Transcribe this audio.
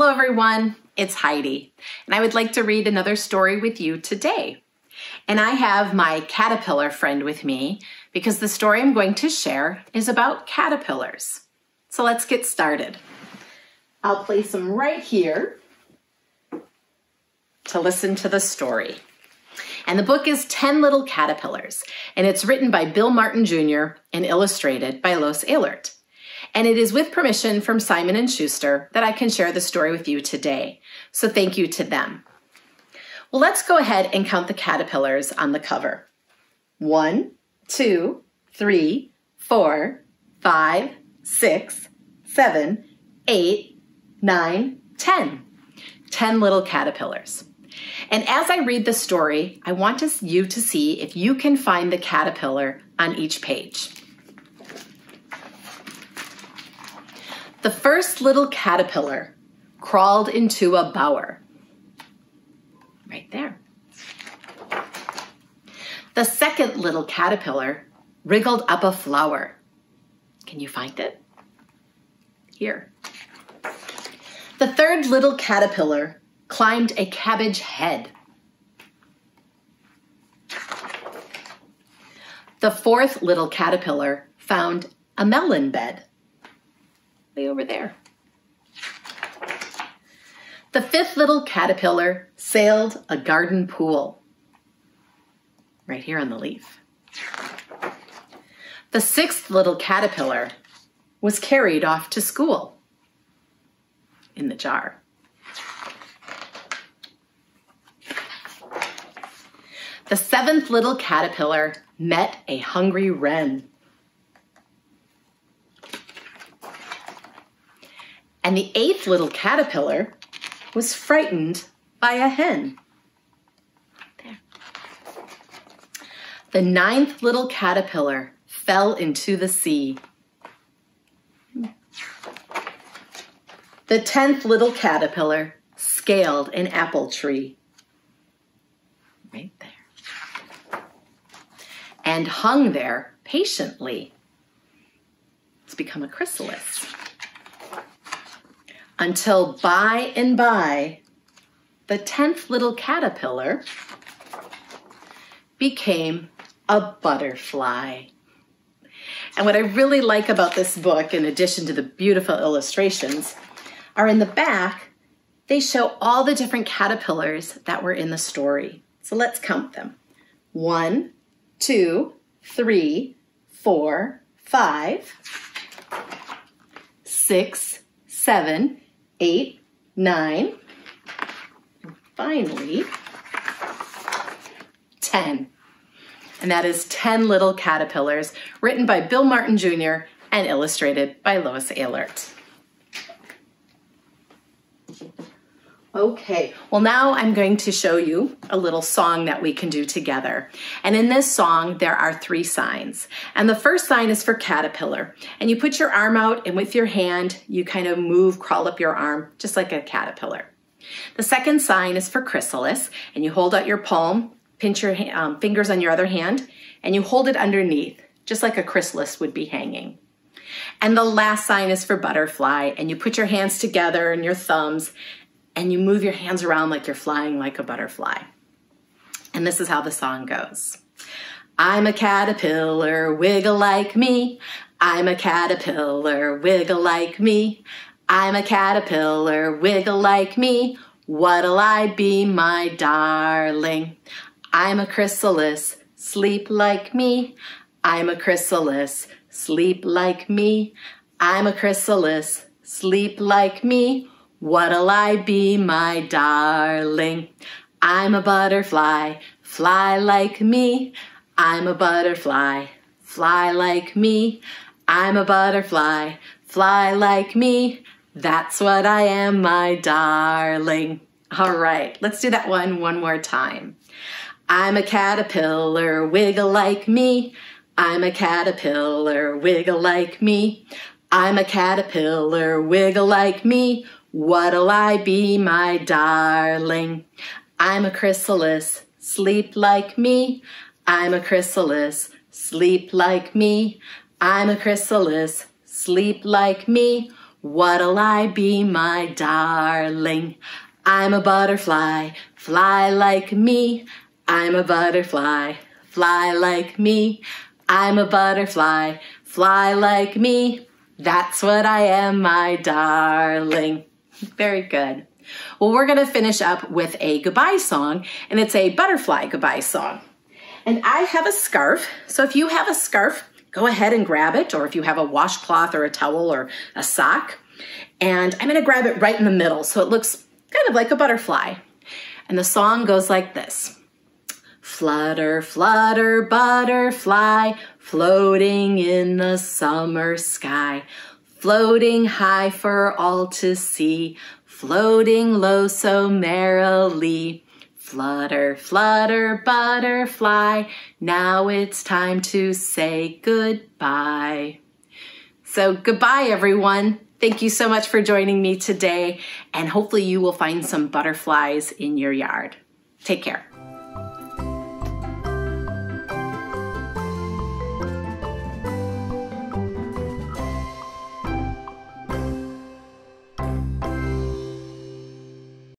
Hello everyone, it's Heidi, and I would like to read another story with you today. And I have my caterpillar friend with me because the story I'm going to share is about caterpillars. So let's get started. I'll place them right here to listen to the story. And the book is 10 Little Caterpillars, and it's written by Bill Martin Jr. and illustrated by Lois Ehlert. And it is with permission from Simon & Schuster that I can share the story with you today. So thank you to them. Well, let's go ahead and count the caterpillars on the cover. One, two, three, four, five, six, seven, eight, nine, ten. Ten little caterpillars. And as I read the story, I want you to see if you can find the caterpillar on each page. The first little caterpillar crawled into a bower. Right there. The second little caterpillar wriggled up a flower. Can you find it? Here. The third little caterpillar climbed a cabbage head. The fourth little caterpillar found a melon bed. Way over there. The fifth little caterpillar sailed a garden pool. Right here on the leaf. The sixth little caterpillar was carried off to school in the jar. The seventh little caterpillar met a hungry wren. And the eighth little caterpillar was frightened by a hen. There. The ninth little caterpillar fell into the sea. The tenth little caterpillar scaled an apple tree. Right there and hung there patiently. It's become a chrysalis. Until by and by, the tenth little caterpillar became a butterfly. And what I really like about this book, in addition to the beautiful illustrations, are in the back, they show all the different caterpillars that were in the story. So let's count them. One, two, three, four, five, six, seven, eight, nine, and finally, 10. And that is 10 Little Caterpillars, written by Bill Martin Jr. and illustrated by Lois Ehlert. Okay, well now I'm going to show you a little song that we can do together. And in this song, there are three signs. And the first sign is for caterpillar. And you put your arm out and with your hand, you kind of move, crawl up your arm, just like a caterpillar. The second sign is for chrysalis. And you hold out your palm, pinch your um, fingers on your other hand, and you hold it underneath, just like a chrysalis would be hanging. And the last sign is for butterfly, and you put your hands together and your thumbs, and you move your hands around like you're flying like a butterfly. And this is how the song goes. I'm a caterpillar, wiggle like me. I'm a caterpillar, wiggle like me. I'm a caterpillar, wiggle like me. What'll I be, my darling? I'm a chrysalis, sleep like me. I'm a chrysalis, sleep like me. I'm a chrysalis, sleep like me. What'll I be, my darling? I'm a butterfly, fly like me. I'm a butterfly, fly like me. I'm a butterfly, fly like me. That's what I am, my darling. All right, let's do that one one more time. I'm a caterpillar, wiggle like me. I'm a caterpillar, wiggle like me. I'm a caterpillar, wiggle like me. What'll I be, my darling? I'm a chrysalis, sleep like me. I'm a chrysalis, sleep like me. I'm a chrysalis, sleep like me. What'll I be, my darling? I'm a butterfly, fly like me. I'm a butterfly, fly like me. I'm a butterfly, fly like me. That's what I am, my darling. Very good. Well, we're going to finish up with a goodbye song, and it's a butterfly goodbye song. And I have a scarf, so if you have a scarf, go ahead and grab it, or if you have a washcloth or a towel or a sock. And I'm going to grab it right in the middle so it looks kind of like a butterfly. And the song goes like this. Flutter, flutter, butterfly, floating in the summer sky, floating high for all to see, floating low so merrily. Flutter, flutter, butterfly, now it's time to say goodbye. So goodbye, everyone. Thank you so much for joining me today, and hopefully you will find some butterflies in your yard. Take care.